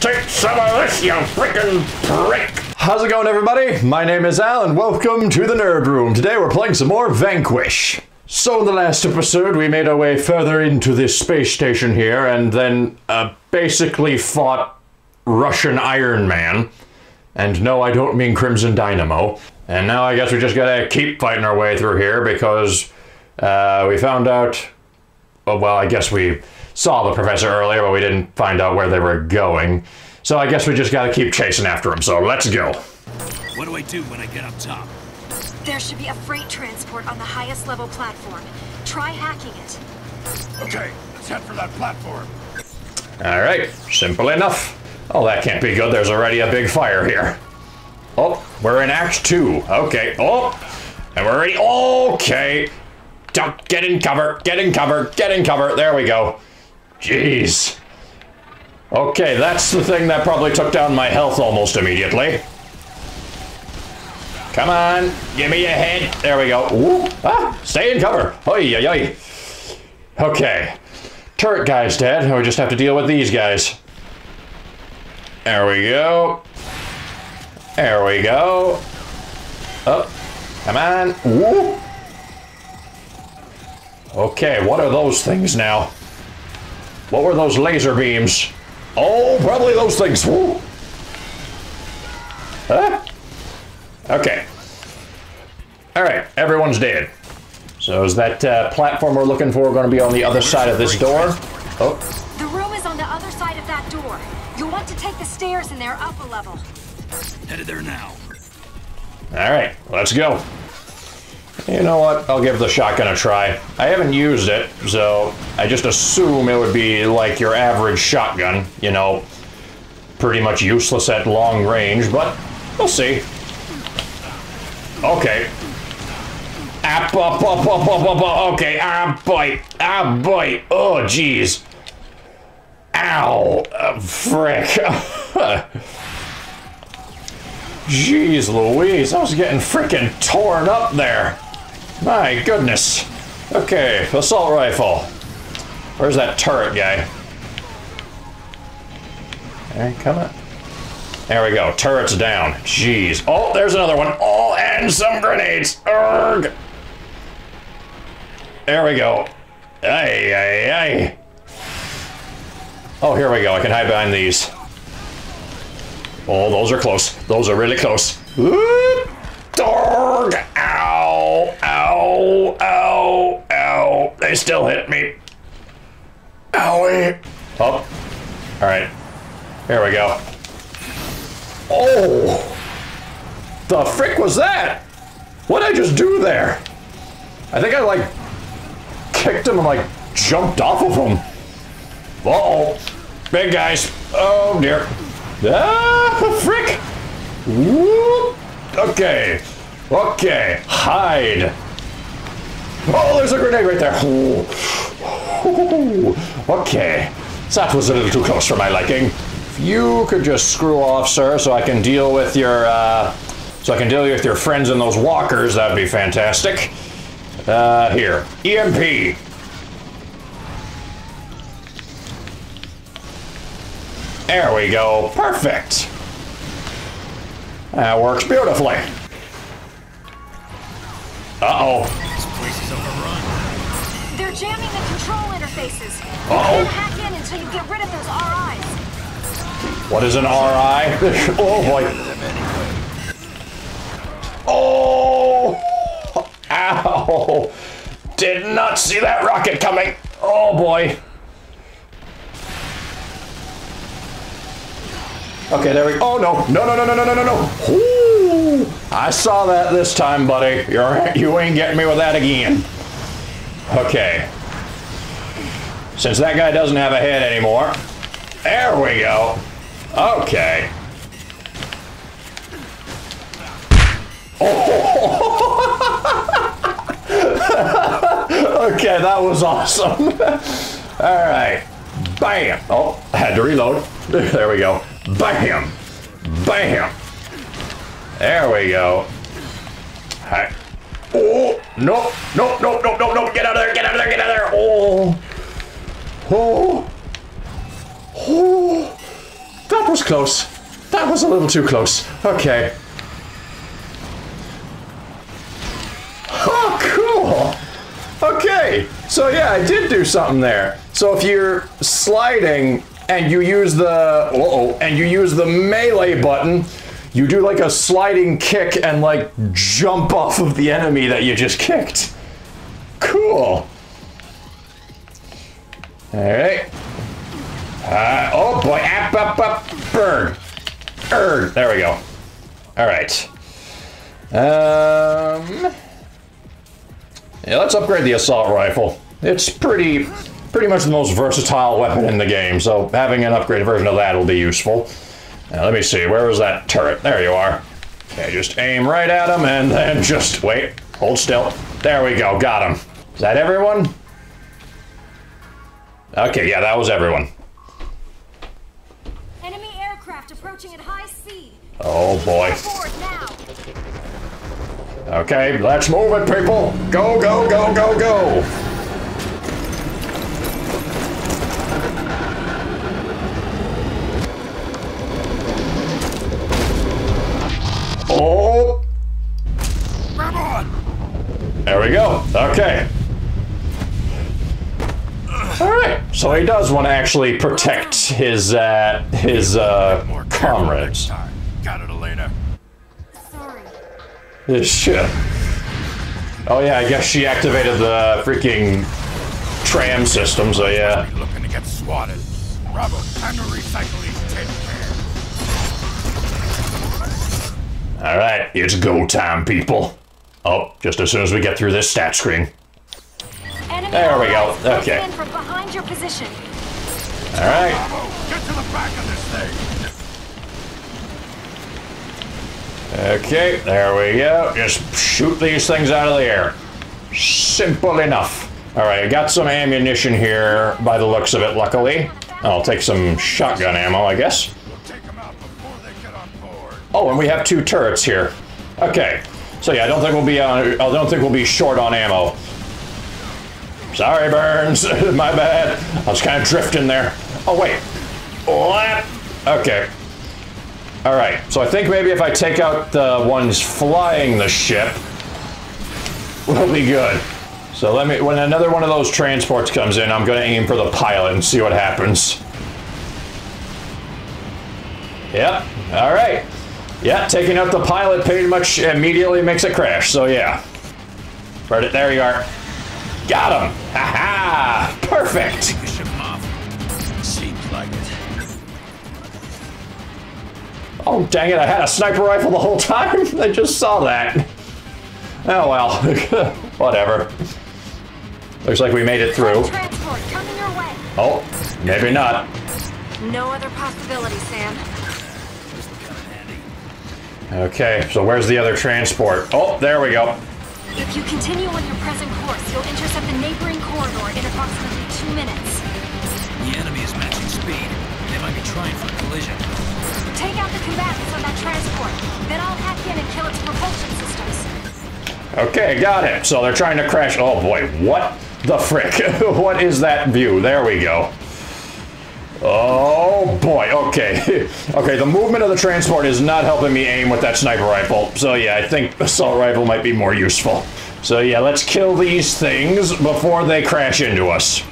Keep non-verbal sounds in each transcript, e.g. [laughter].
Take some of this, you freaking prick! How's it going, everybody? My name is Al, and welcome to the Nerd Room. Today we're playing some more Vanquish. So, in the last episode, we made our way further into this space station here, and then uh, basically fought Russian Iron Man. And no, I don't mean Crimson Dynamo. And now I guess we just gotta keep fighting our way through here because uh, we found out. Well, I guess we saw the professor earlier, but we didn't find out where they were going. So I guess we just gotta keep chasing after him. So let's go. What do I do when I get up top? There should be a freight transport on the highest level platform. Try hacking it. Okay, let's head for that platform. All right, simple enough. Oh, that can't be good. There's already a big fire here. Oh, we're in Act 2. Okay. Oh, and we're already. Okay. Don't get in cover. Get in cover. Get in cover. There we go. Jeez. Okay, that's the thing that probably took down my health almost immediately. Come on, give me a head. There we go. Ooh, ah, stay in cover. Oi, oi, oi. Okay. Turret guy's dead. We just have to deal with these guys. There we go. There we go. Oh, come on. Ooh. Okay, what are those things now? What were those laser beams? Oh, probably those things. Woo. Huh? Okay. All right, everyone's dead. So is that uh, platform we're looking for going to be on the other side of this door? Oh, The room is on the other side of that door. You'll want to take the stairs and they're up a level. Headed there now. all right, let's go. You know what? I'll give the shotgun a try. I haven't used it, so I just assume it would be like your average shotgun, you know, pretty much useless at long range, but we'll see. Okay. Ah, bu- bu- bu- bu- bu- bu- Okay, ah, boy. Ah, boy. Oh, jeez. Ow. Uh, frick. [laughs] Jeez Louise, I was getting freaking torn up there. My goodness. Okay, assault rifle. Where's that turret guy? Alright, come on. There we go. Turret's down. Jeez. Oh, there's another one. Oh, and some grenades. Urgh. There we go. Ay, ay, ay. Oh, here we go. I can hide behind these. Oh, those are close. Those are really close. Dorg. Ow. Ow. Ow. Ow. They still hit me. Owie. Oh. All right. Here we go. Oh. The frick was that? What'd I just do there? I think I like kicked him and like jumped off of him. Uh-oh. Big guys. Oh dear. Ah, frick. Whoop. Okay. Okay. Hide. Oh, there's a grenade right there. Ooh. Okay. That was a little too close for my liking. If you could just screw off, sir, so I can deal with your, uh, so I can deal with your friends and those walkers, that'd be fantastic. Uh, here. EMP. There we go. Perfect. That works beautifully. Uh-oh. This place is overrun. They're jamming the control interfaces. Uh-oh. can't hack in until you get rid of those RIs. What is an RI? [laughs] oh boy. Oh! Ow! Did not see that rocket coming. Oh boy. Okay, there we go. Oh no. No, no, no, no, no, no, no, no. Ooh, I saw that this time, buddy. You're, you ain't getting me with that again. Okay. Since that guy doesn't have a head anymore, there we go. Okay. [laughs] okay, that was awesome. [laughs] All right. Bam. Oh, I had to reload. [laughs] There we go. Bam. Bam. There we go. Hi. Oh, no, no, no, no, no, no. Get out of there. Get out of there. Get out of there. Oh. Oh. Oh. that was close. That was a little too close. Okay. Oh, cool. Okay. So yeah, I did do something there. So if you're sliding and you use the uh-oh, and you use the melee button, you do like a sliding kick and like jump off of the enemy that you just kicked. Cool. All right. Uh, oh boy, up, up, up, burn. Burn. There we go. All right. Um. Yeah, let's upgrade the assault rifle. It's pretty, pretty much the most versatile weapon in the game, so having an upgraded version of that will be useful. Now, let me see, where was that turret? There you are. Okay, just aim right at him and then just wait, hold still. There we go, got him. Is that everyone? Okay, yeah, that was everyone. Enemy aircraft approaching at high speed. Oh boy. Okay, let's move it, people. Go, go, go, go, go. He does want to actually protect his uh, his uh, comrades. Got it, Elena. Sorry. This shit. Oh yeah, I guess she activated the freaking tram system. So yeah. Looking to get swatted. Bravo, time to recycle. All right, it's go time, people. Oh, just as soon as we get through this stat screen. Enemy There we go. Okay. behind your position. All right. Get to the back of this thing. Okay, there we go. Just shoot these things out of the air. Simple enough. All right, I got some ammunition here by the looks of it, luckily. I'll take some shotgun ammo, I guess. We'll take them out before they get on board. Oh, and we have two turrets here. Okay, so yeah, I don't think we'll be on. I don't think we'll be short on ammo. Sorry, Burns. [laughs] My bad. I was kind of drifting there. Oh wait. What? Okay. All right. So I think maybe if I take out the ones flying the ship, we'll be good. So let me. When another one of those transports comes in, I'm going to aim for the pilot and see what happens. Yep. All right. Yeah, taking out the pilot pretty much immediately makes it crash. So yeah. Right. There you are. Got him. Ha ha. Perfect. Take the ship off. Seems like it. Oh dang it! I had a sniper rifle the whole time. [laughs] I just saw that. Oh well. [laughs] Whatever. Looks like we made it through. Transport coming your way. Oh, maybe not. No other possibility, Sam. Okay, so where's the other transport? Oh, there we go. If you continue on your present course, you'll intercept the neighboring corridor in approximately two minutes. The enemy is matching speed. They might be trying for a collision. Take out the combatants on that transport. Then I'll hack in and kill its propulsion systems. Okay, got it. So they're trying to crash. Oh boy, what the frick? [laughs] what is that view? There we go. Oh boy, okay. [laughs] okay, the movement of the transport is not helping me aim with that sniper rifle. So yeah, I think assault rifle might be more useful. So yeah, let's kill these things before they crash into us.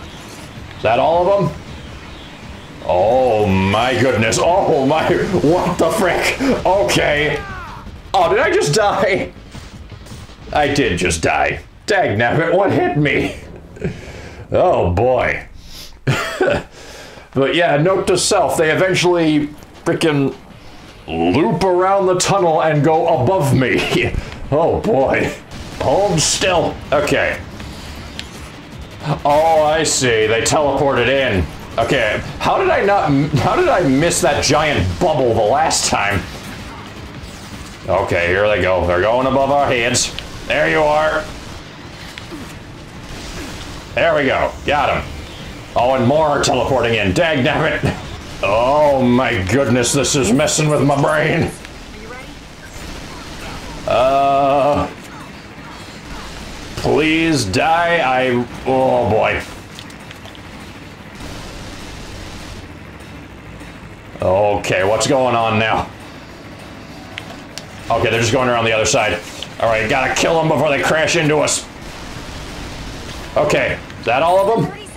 Is that all of them? Oh my goodness. Oh my, what the frick? Okay. Oh, did I just die? I did just die. Dag nabbit, what hit me? [laughs] Oh boy. [laughs] but yeah, note to self, they eventually freaking loop around the tunnel and go above me. [laughs] Oh boy. Hold still. Okay. Oh, I see. They teleported in. Okay. How did I not how did I miss that giant bubble the last time? Okay, here they go. They're going above our heads. There you are. There we go. Got him. Oh, and more teleporting in. Dag nabbit. Oh my goodness, this is messing with my brain. Uh. Please die. I. Oh boy. Okay, what's going on now? Okay, they're just going around the other side. All right, gotta kill them before they crash into us. Okay, is that all of them?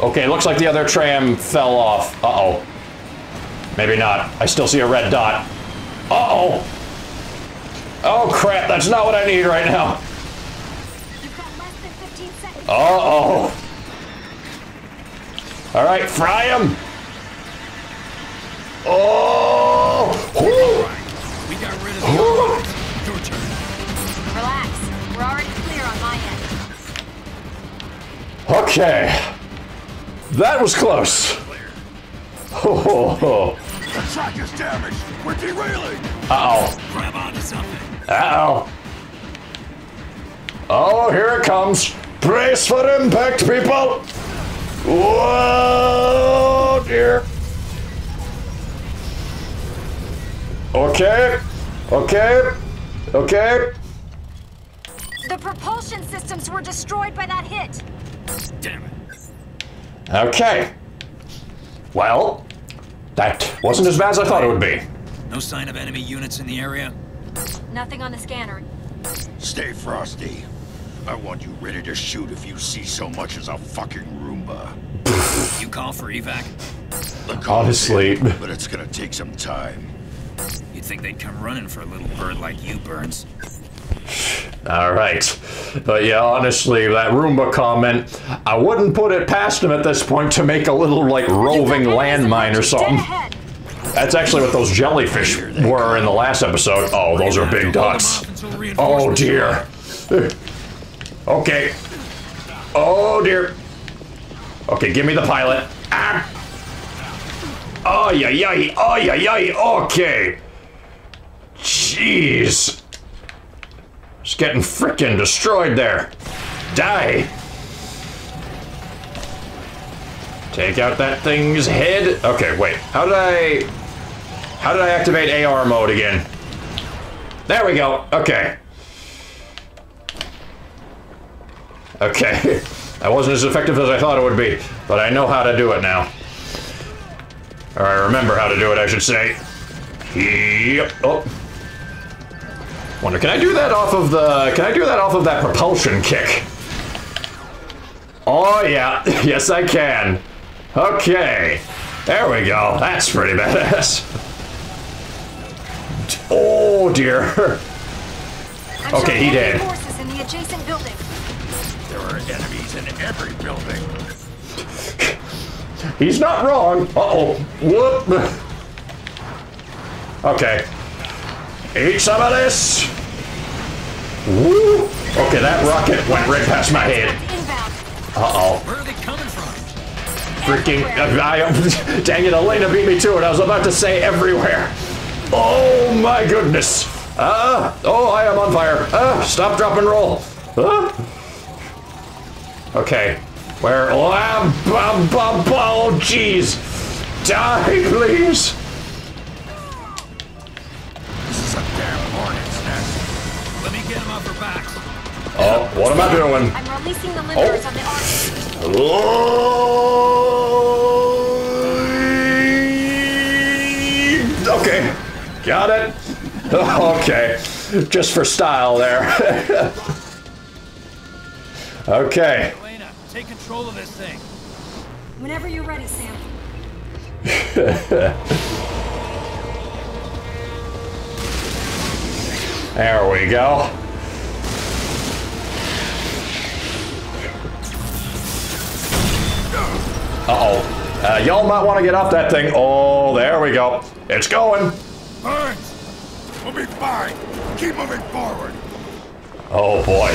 Okay, looks like the other tram fell off. Uh-oh. Maybe not. I still see a red dot. Uh-oh. Oh, crap. That's not what I need right now. You've got less than 15 seconds. Uh-oh. All right, fry him. Oh! Whew. We got rid of the Allies. Your turn. Relax. We're already clear on my end. Okay. That was close. Oh, ho, ho. The track is damaged. We're derailing. Uh-oh. Grab onto something. Uh-oh. Oh, here it comes. Brace for impact, people. Whoa, dear. Okay. Okay. Okay. The propulsion systems were destroyed by that hit. Damn it. Okay. Well, that wasn't as bad as I thought it would be. No sign of enemy units in the area? Nothing on the scanner. Stay frosty. I want you ready to shoot if you see so much as a fucking Roomba. [laughs] You call for evac? The call is Honestly. in, but it's gonna take some time. You'd think they'd come running for a little bird like you, Burns. All right. But yeah, honestly, that Roomba comment, I wouldn't put it past him at this point to make a little, like, roving landmine or something. That's actually what those jellyfish were in the last episode. Oh, those are big ducks. Oh, dear. Okay. Oh, dear. Okay, give me the pilot. Ah. Oh, yeah, yeah. Oh, yeah, yeah. Okay. Jeez. Just getting frickin' destroyed there. Die. Take out that thing's head. Okay, wait. How did I... How did I activate AR mode again? There we go. Okay. Okay. [laughs] That wasn't as effective as I thought it would be, but I know how to do it now. Or I remember how to do it, I should say. Yep. Oh. Wonder, can I do that off of the... Can I do that off of that propulsion kick? Oh, yeah. [laughs] Yes, I can. Okay. There we go. That's pretty badass. Oh, dear. I'm Okay, he did. Forces in the adjacent building. There are enemies in every building. He's not wrong. Uh-oh. Whoop. [laughs] Okay. Eat some of this. Woo. Okay, that rocket went right past my head. Uh-oh. Where are they coming from? Freaking... I, [laughs] dang it, Elena beat me to it. I was about to say everywhere. Oh, my goodness. Ah. Oh, I am on fire. Ah. Stop, drop, and roll. Ah. Okay. Where? Oh, ah, bum, bum, bum, oh, jeez. Die, please. Oh, what am I doing? I'm releasing the limiters Oh. on the arc. Oh. Okay, got it. [laughs] Okay, just for style there. [laughs] okay, Elena, take control of this thing. Whenever you're ready, Sam. [laughs] there we go. Uh-oh. Uh, y'all might want to get off that thing. Oh, there we go. It's going. Burns! We'll be fine. Keep moving forward. Oh boy.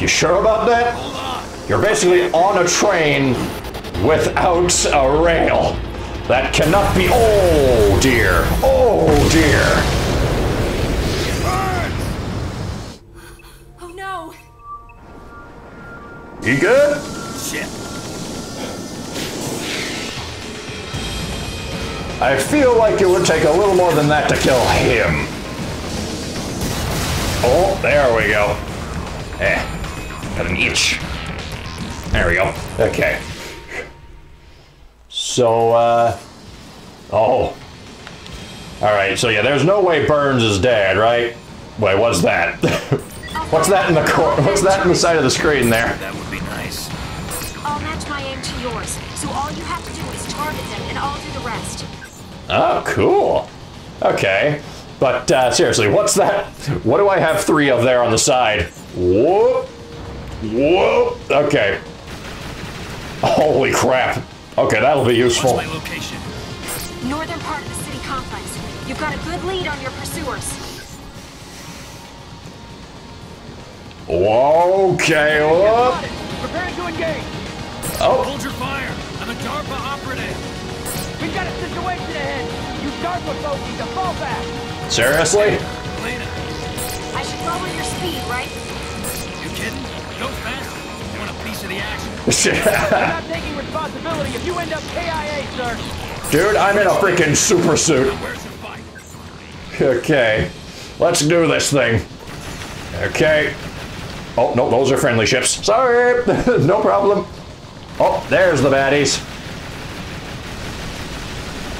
You sure about that? You're basically on a train without a rail. That cannot be. Oh dear. Oh dear. Burns! Oh no! You good? I feel like it would take a little more than that to kill him. Oh, there we go. Eh, got an itch. There we go. Okay. So, uh, oh. Alright, so yeah, there's no way Burns is dead, right? Wait, what's that? [laughs] what's that in the cor- what's that in the side of the screen there? My aim to yours, so all you have to do is target them, and I'll do the rest. Oh, cool. Okay. But uh, seriously, what's that? What do I have three of there on the side? Whoop. Whoop. Okay. Holy crap. Okay, that'll be What's useful. my location? Northern part of the city complex. You've got a good lead on your pursuers. Okay, whoop. Preparing to engage. Oh, Hold your fire. I'm a DARPA operative. We've got a situation ahead. You DARPA folks need to fall back. seriously? Elena, I should lower your speed, right? you kidding? Go fast. You want a piece of the action? [laughs] We're not taking responsibility if you end up KIA, sir. Dude, I'm in a freaking super suit. Where's the fight? Okay, let's do this thing. Okay. Oh, no, those are friendly ships. Sorry, [laughs] no problem. There's the baddies.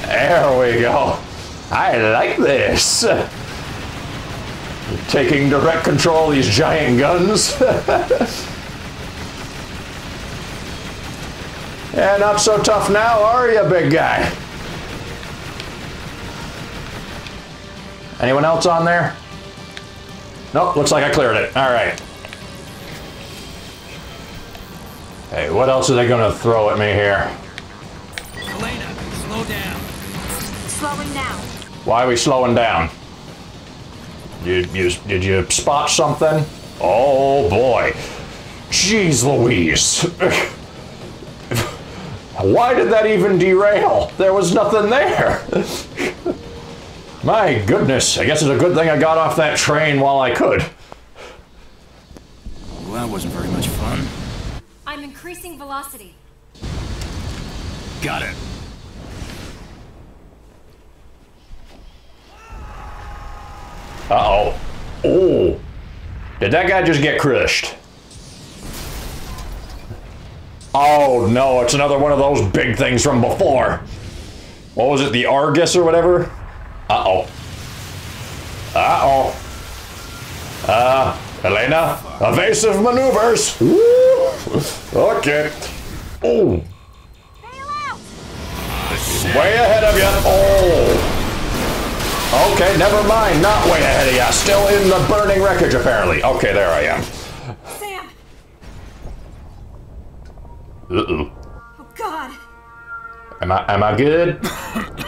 There we go. I like this. [laughs] Taking direct control of these giant guns. [laughs] yeah, not so tough now, are you, big guy? Anyone else on there? Nope, looks like I cleared it. All right. Hey, what else are they gonna throw at me here? Elena, slow down. Slowing now. Why are we slowing down? You, you, did you spot something? Oh boy. Jeez Louise. [laughs] Why did that even derail? There was nothing there. My goodness, I guess it's a good thing I got off that train while I could. Well, that wasn't very much fun. I'm increasing velocity. Got it. Uh-oh. Oh. Did that guy just get crushed? Oh no, it's another one of those big things from before. What was it, the Argus or whatever? Uh-oh. Uh-oh. Uh, Elena, evasive maneuvers. Woo. [laughs] Okay. Oh, way ahead of you. Oh. Okay, never mind. Not way ahead of you. Still in the burning wreckage, apparently. Okay, there I am. Sam! Uh-oh. Oh, God! Am I am I good?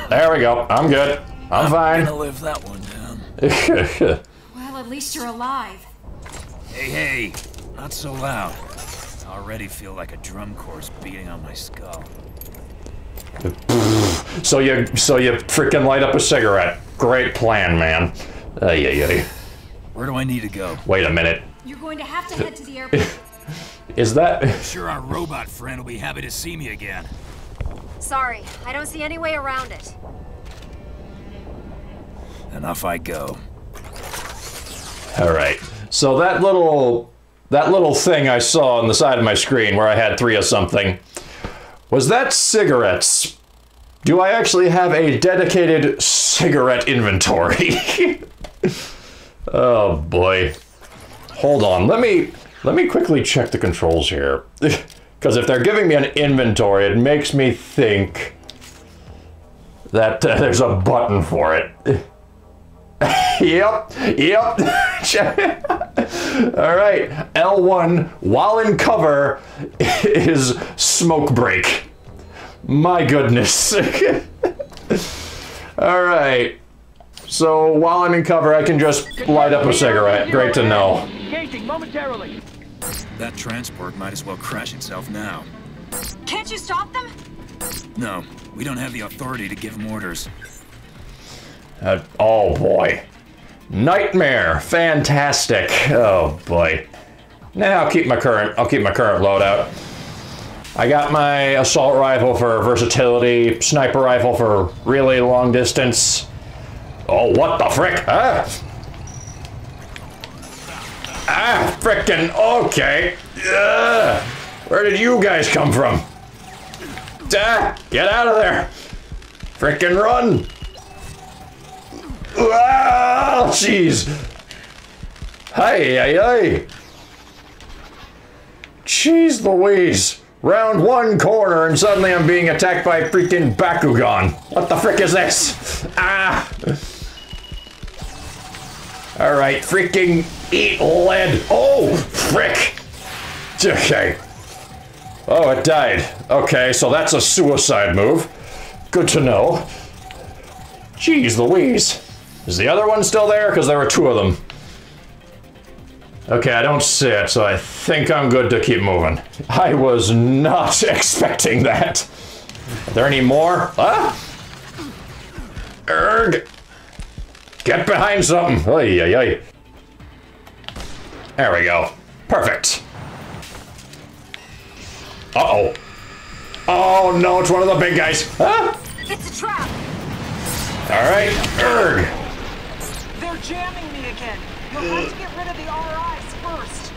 there we go. I'm good. I'm I'm fine. Gonna fine. live that one down. [laughs] Well, at least you're alive. Hey, hey, not so loud. I already feel like a drum course beating on my skull. so you so you freaking light up a cigarette. Great plan, man. Ay, ay, ay. Where do I need to go? Wait a minute. You're going to have to head to the airport. [laughs] Is that I'm Sure, our robot friend will be happy to see me again. Sorry, I don't see any way around it. And off I go. All right. So that little that little thing I saw on the side of my screen where I had 3 of something was that cigarettes. Do I actually have a dedicated cigarette inventory? [laughs] oh boy. Hold on. Let me let me quickly check the controls here. [laughs] Cuz if they're giving me an inventory, it makes me think that uh, there's a button for it. [laughs] [laughs] Yep, yep. [laughs] All right, L1 while in cover [laughs] is smoke break. My goodness. All right. So while I'm in cover, I can just light up a cigarette. Great to know. Engaging momentarily. That transport might as well crash itself now. Can't you stop them? No, we don't have the authority to give them orders. Uh, oh boy. Nightmare. Fantastic. Oh boy. Now I'll keep my current I'll keep my current loadout. I got my assault rifle for versatility, sniper rifle for really long distance. Oh, what the frick? Ah! Ah, frickin' okay. Ugh. Where did you guys come from? Ah, get out of there! Frickin' run! Ah, jeez! Hey, hey, hey! Jeez Louise! Round one corner and suddenly I'm being attacked by freaking Bakugan. What the frick is this? Ah! Alright, freaking eat lead. Oh, frick! Okay. Oh, it died. Okay, so that's a suicide move. Good to know. Jeez Louise. Is the other one still there? Because there were two of them. Okay, I don't see it, so I think I'm good to keep moving. I was not [laughs] expecting that. Are there any more? Huh? Erg! Get behind something! Ay, ay, ay. There we go. Perfect. Uh-oh. Oh no, it's one of the big guys. Huh? It's a trap! Alright, erg! Jamming me again. You'll have to get rid of the RIs first.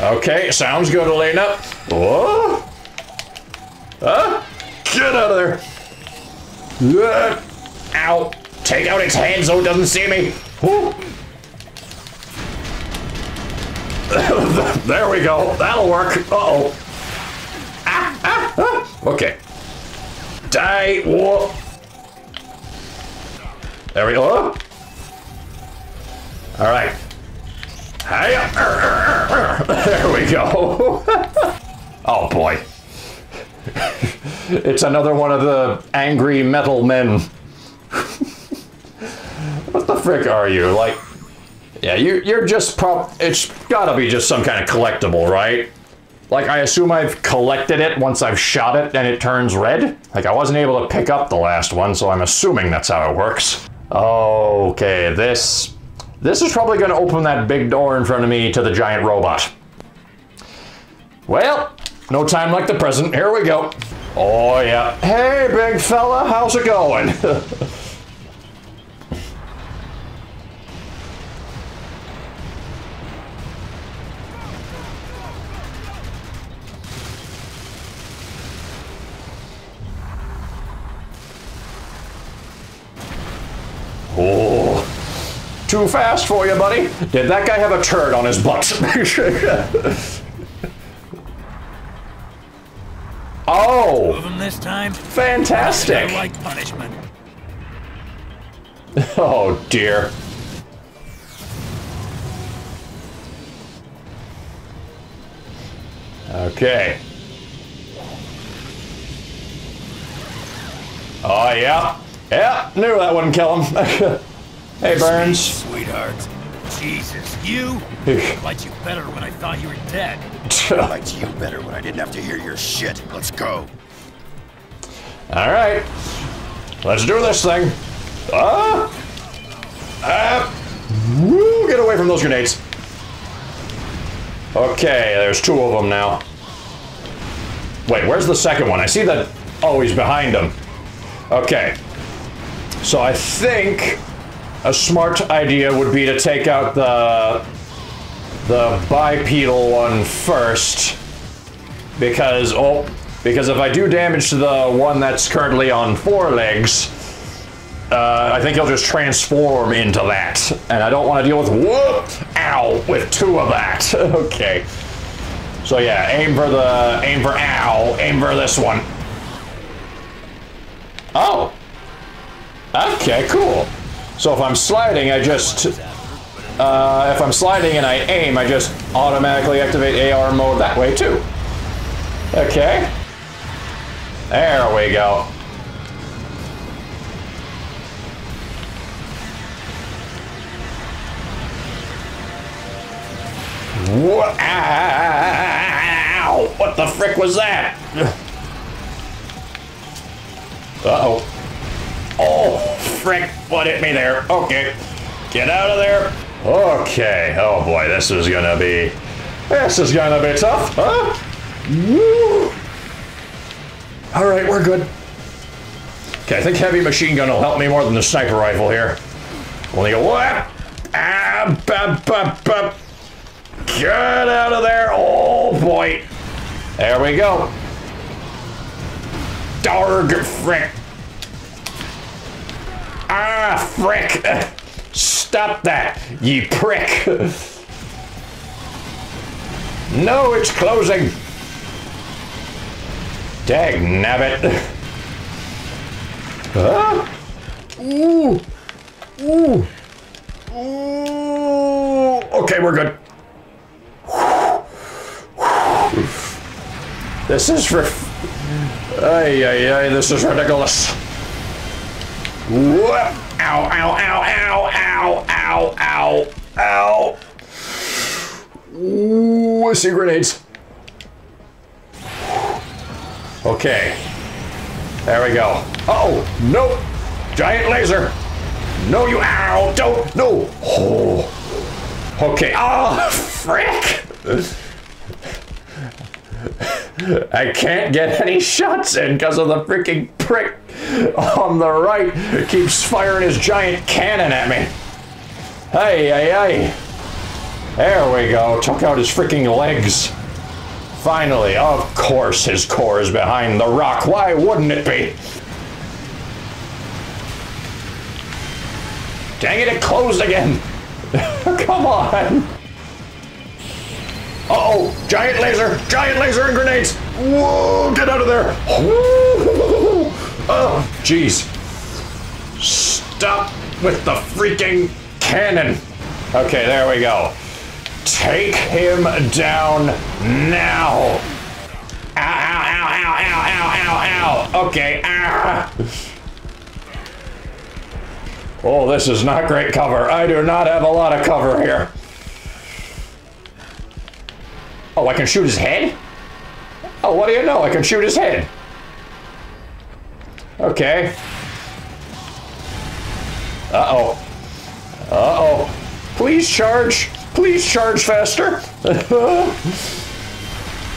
Okay, sounds good, Elena. Whoa! Huh? Get out of there! Uh, ow! Take out its hand so it doesn't see me! [laughs] There we go. That'll work. Uh-oh. Ah, ah, ah. Okay. Die. Whoa. There we go. All right. Hiya. There we go. oh boy. it's another one of the angry metal men. what the frick are you? Like, yeah, you, you're just prop. It's gotta be just some kind of collectible, right? Like, I assume I've collected it once I've shot it and it turns red? Like, I wasn't able to pick up the last one, so I'm assuming that's how it works. Okay, this. This is probably gonna open that big door in front of me to the giant robot. Well, no time like the present. Here we go. Oh, yeah. Hey, big fella, how's it going? [laughs] Too fast for you, buddy. Did that guy have a turd on his butt? [laughs] oh, Move him this time. fantastic. Like punishment. [laughs] Oh dear. Okay. Oh yeah. Yeah, knew that wouldn't kill him. [laughs] hey Burns. Sweetheart. Jesus, you? I Liked you better when I thought you were dead. [laughs] I liked you better when I didn't have to hear your shit. Let's go. Alright. Let's do this thing. Ah! Ah! Woo! Get away from those grenades. Okay, there's two of them now. Wait, where's the second one? I see that. Oh, he's behind him. Okay. So I think a smart idea would be to take out the the bipedal one first because oh because if I do damage to the one that's currently on four legs, uh, I think he'll just transform into that, and I don't want to deal with whoop ow with two of that. [laughs] okay. So yeah, aim for the aim for ow, aim for this one. Oh. Okay, cool. So if I'm sliding, I just uh, if I'm sliding and I aim, I just automatically activate AR mode that way too. Okay. There we go. What? Ow! What the frick was that? Uh-oh. Frick. What hit me there? Okay. Get out of there. Okay. Oh boy, this is gonna be... This is gonna be tough, huh? Woo! Alright, we're good. Okay, I think heavy machine gun will help me more than the sniper rifle here. Only go, what? Ah, bap, bap, bap. Get out of there! Oh boy! There we go. Darg frick. Ah, frick. Stop that, ye prick. No, it's closing. Dag nabbit. Huh? Ooh. Ooh. Ooh. Okay, we're good. This is for. Ay, ay, ay, this is ridiculous. Whoop. Ow, ow, ow, ow, ow, ow, ow, ow. Ooh, see grenades. Okay. There we go. Uh oh, nope. Giant laser. No, you. Ow, don't. No. Oh. Okay. Ah, frick. I can't get any shots in because of the freaking prick on the right keeps firing his giant cannon at me. Hey, hey, hey. There we go. Took out his freaking legs. Finally, of course his core is behind the rock. Why wouldn't it be? Dang it, it closed again. [laughs] Come on. Uh-oh, giant laser, giant laser and grenades. Whoa, get out of there. Woo. Oh, jeez. Stop with the freaking cannon. Okay, there we go. Take him down now. Ow, ow, ow, ow, ow, ow, ow, ow. Okay, ah. Oh, this is not great cover. I do not have a lot of cover here. Oh, I can shoot his head? Oh, what do you know? I can shoot his head. Okay. Uh-oh. Uh-oh. Please charge. Please charge faster. [laughs]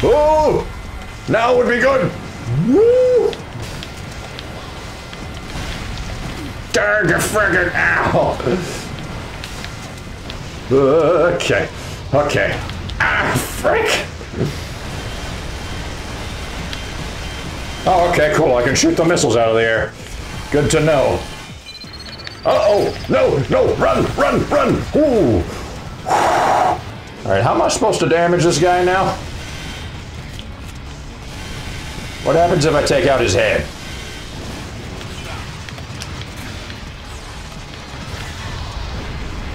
oh! Now would be good. Woo! Darn friggin' ow! [laughs] Okay. Okay. Ah, frick! Oh, okay, cool. I can shoot the missiles out of the air. Good to know. Uh-oh! No! No! Run! Run! Run! Ooh! Alright, how am I supposed to damage this guy now? What happens if I take out his head?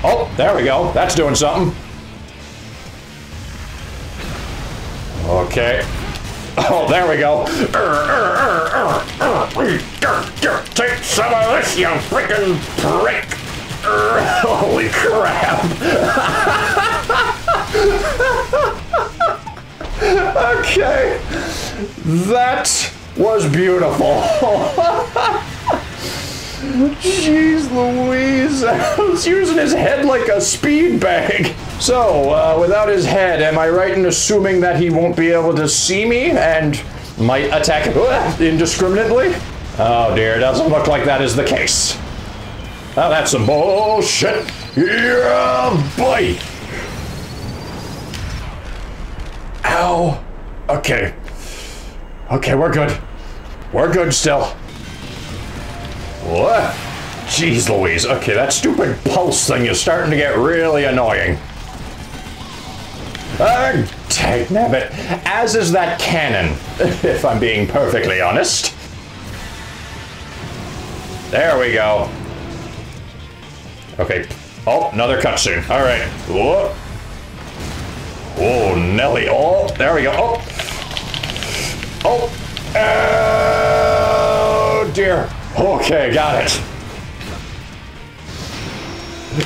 Oh, there we go. That's doing something. Okay. [laughs] Oh, there we go. Take some of this, you freaking prick. [laughs] Holy crap. [laughs] okay. That was beautiful. Jeez Louise, I was using his head like a speed bag. So, uh, without his head, am I right in assuming that he won't be able to see me and might attack indiscriminately? Oh dear, doesn't look like that is the case. Oh, that's some bullshit. Yeah, boy. Ow. Okay. Okay, we're good. We're good still. What? Jeez Louise. Okay, that stupid pulse thing is starting to get really annoying. Uh, take nabbit. As is that cannon, [laughs] if I'm being perfectly honest. There we go. Okay. Oh, another cutscene. All right. Whoa. Oh, Nelly. Oh, there we go. Oh. Oh. Oh, dear. Okay, got it.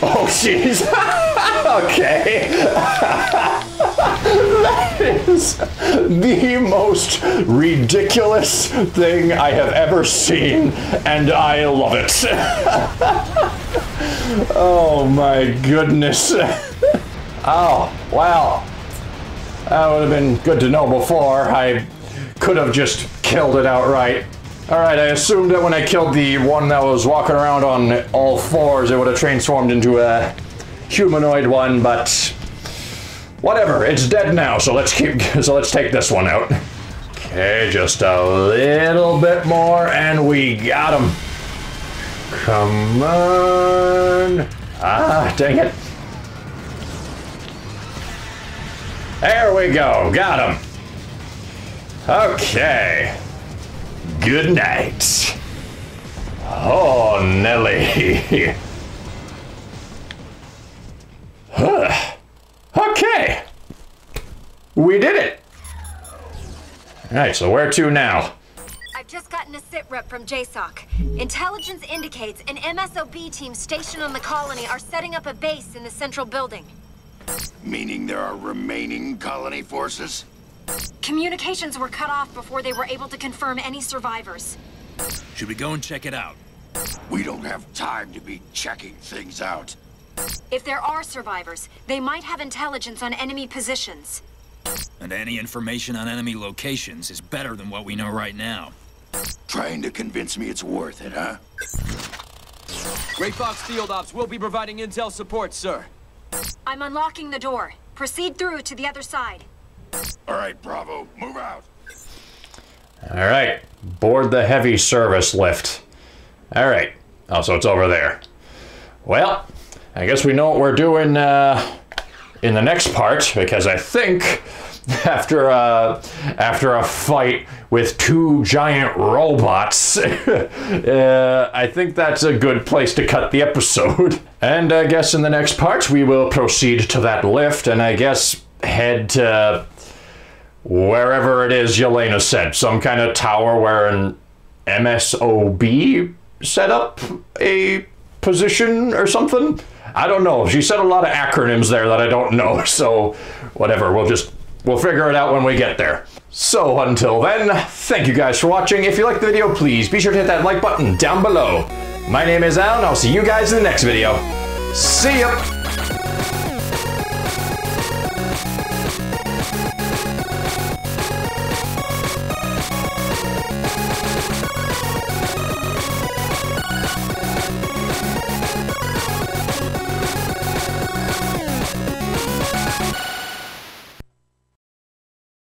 Oh, jeez. [laughs] okay. [laughs] is the most ridiculous thing I have ever seen, and I love it. [laughs] oh my goodness. [laughs] oh, wow. That would have been good to know before. I could have just killed it outright. Alright, I assumed that when I killed the one that was walking around on all fours, it would have transformed into a humanoid one, but whatever, it's dead now, so let's keep [laughs] so let's take this one out. Okay, just a little bit more, and we got him. Come on. Ah, dang it. There we go. Got him. Okay. Good night. Oh, Nelly. [laughs] Huh. Okay. We did it. All right, so where to now? I've just gotten a sit rep from JSOC. Intelligence indicates an MSOB team stationed on the colony are setting up a base in the central building. Meaning there are remaining colony forces? Communications were cut off before they were able to confirm any survivors. Should we go and check it out? We don't have time to be checking things out. If there are survivors, they might have intelligence on enemy positions. And any information on enemy locations is better than what we know right now. Trying to convince me it's worth it, huh? Gray Fox Field Ops will be providing intel support, sir. I'm unlocking the door. Proceed through to the other side. All right, Bravo, move out. All right, board the heavy service lift. All right. Oh, so it's over there. Well, I guess we know what we're doing uh, in the next part because I think [laughs] after uh, after a fight with two giant robots, [laughs] uh, I think that's a good place to cut the episode. [laughs] And I guess in the next part we will proceed to that lift, and I guess head to wherever it is Yelena said, some kind of tower where an MSOB set up a position or something. I don't know. She said a lot of acronyms there that I don't know, [laughs] so whatever. We'll just we'll figure it out when we get there. So until then, thank you guys for watching. If you liked the video, please be sure to hit that like button down below. My name is Al, and I'll see you guys in the next video. See ya!